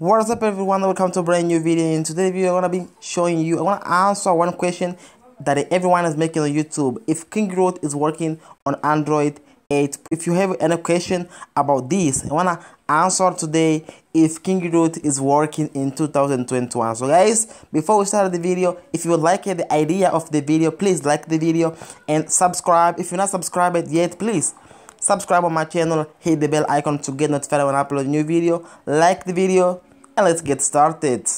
What's up everyone, welcome to a brand new video. In today's video, I'm gonna be showing you, I wanna answer one question that everyone is making on YouTube. If King Root is working on Android 8, if you have any question about this, I wanna answer today if King Root is working in 2021. So guys, before we start the video, if you would like the idea of the video, please like the video and subscribe. If you're not subscribed yet, please subscribe on my channel hit the bell icon to get notified when i upload a new video like the video and let's get started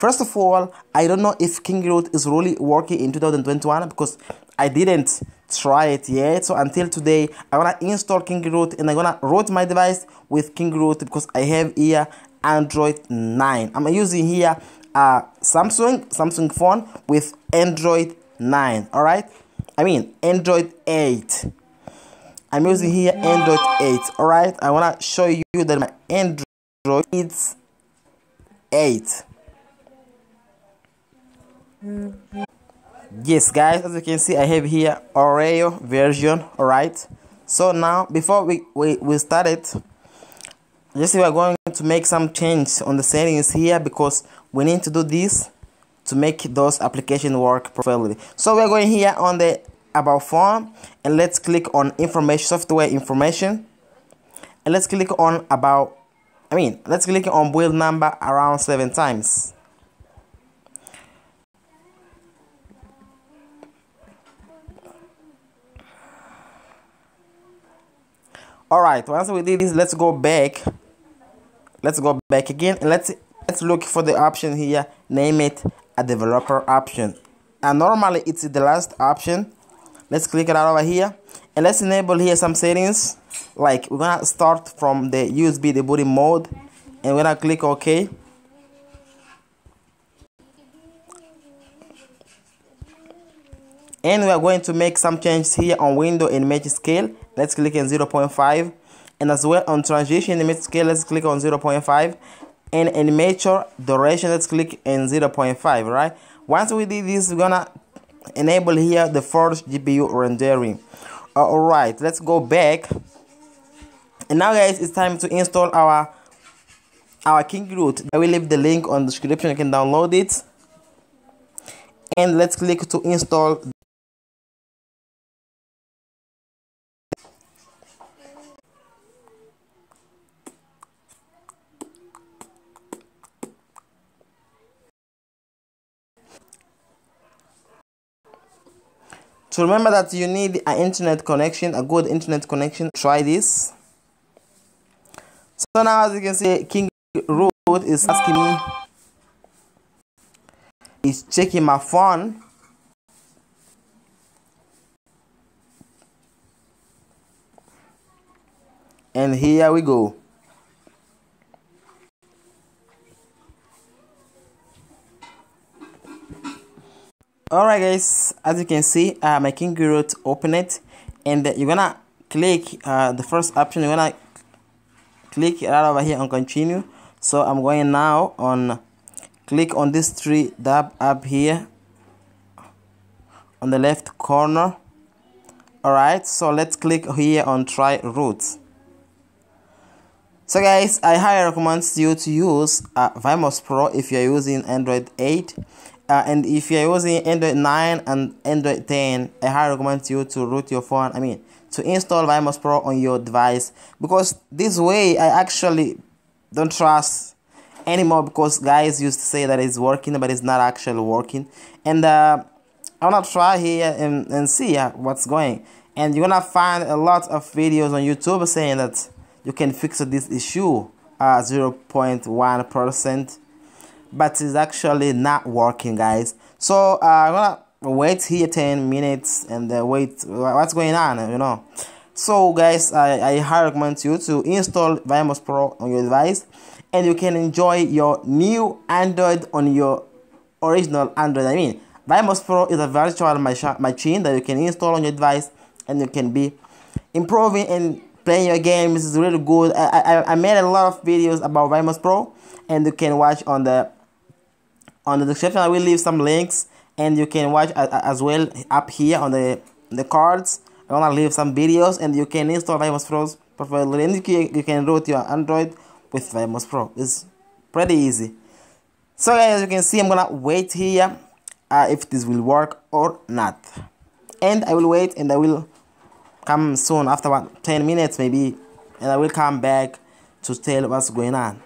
First of all, I don't know if King Root is really working in 2021 because I didn't try it yet. So until today, I'm gonna install King Root and I'm gonna root my device with King Root because I have here Android 9. I'm using here a Samsung Samsung phone with Android 9. All right, I mean Android 8. I'm using here Android 8. All right, I wanna show you that my Android is 8. Yes, guys, as you can see, I have here Oreo version. All right. So now, before we we, we started, just we are going to make some change on the settings here because we need to do this to make those applications work properly. So we're going here on the about form and let's click on information software information. And let's click on about I mean let's click on build number around seven times. all right once we did this let's go back. Let's go back again and let's let's look for the option here name it a developer option. And normally it's the last option let's click it out over here. And let's enable here some settings. Like we're gonna start from the usb debugging mode. And we're gonna click ok. And we are going to make some changes here on window image scale. Let's click on 0.5 and as well on transition image scale let's click on 0.5 and animator duration let's click in 0.5 right? Once we did this we're gonna enable here the first gpu rendering. Uh, all right let's go back. And now guys it's time to install our our king root. I will leave the link on the description. You can download it. And let's click to install to remember that you need an internet connection a good internet connection try this. So now as you can see king root is asking me is checking my phone. And here we go alright guys as you can see uh, my king root open it and you're gonna click uh, the first option you're gonna click right over here on continue. So I'm going now on click on this three dab up here on the left corner. Alright so let's click here on try root so guys I highly recommend you to use uh, Vmos Pro if you're using Android 8 uh, and if you're using Android 9 and Android 10 I highly recommend you to root your phone I mean to install Vmos Pro on your device. Because this way I actually don't trust anymore because guys used to say that it's working but it's not actually working. And uh, I'm gonna try here and, and see uh, what's going. And you're gonna find a lot of videos on YouTube saying that you can fix this issue uh, 0.1 percent but it's actually not working guys. So uh, i'm gonna wait here 10 minutes and uh, wait what's going on you know? So guys i, I highly recommend you to install Vmos Pro on your device and you can enjoy your new android on your original android. I mean Vmos Pro is a virtual machine that you can install on your device and you can be improving and playing your games. Is really good. I, I, I made a lot of videos about Vmos Pro and you can watch on the on the description i will leave some links and you can watch as well up here on the the cards I wanna leave some videos and you can install Vmos Pro's preferably and you can root your Android with Vmos Pro. It's pretty easy. So guys, as you can see, I'm gonna wait here uh, if this will work or not. And I will wait and I will come soon after about 10 minutes maybe and I will come back to tell what's going on.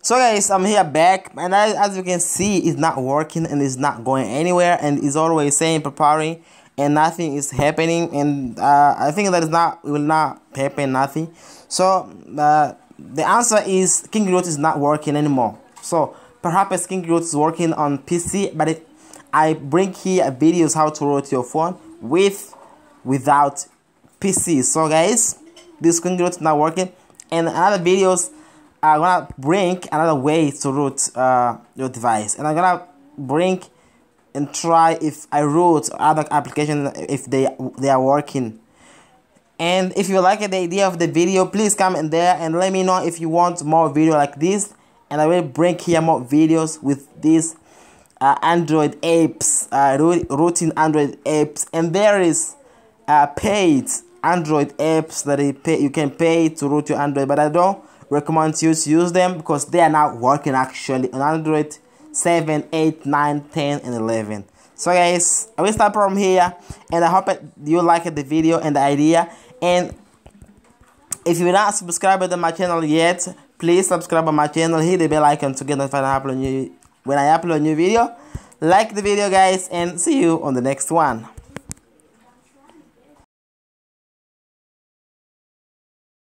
So guys, I'm here back and as you can see, it's not working and it's not going anywhere and it's always saying preparing and nothing is happening and uh, I think that is not will not happen nothing. So uh, the answer is King Root is not working anymore. So perhaps King Root is working on PC, but it, I bring here videos how to root your phone with without PC. So guys, this King Root is not working and another videos I'm gonna bring another way to root uh, your device. And I'm gonna bring and try if I root other applications if they they are working. And if you like the idea of the video please comment there and let me know if you want more video like this. And I will bring here more videos with these uh, Android apps uh, routing Android apps and there is uh, paid Android apps that you, pay, you can pay to root your Android but I don't recommend you to use them because they are now working actually on Android 7, 8, 9, 10 and 11. So guys, I will start from here and I hope you liked the video and the idea and if you're not subscribed to my channel yet, please subscribe to my channel, hit the bell icon to get notified when I upload new when I upload a new video. Like the video guys and see you on the next one.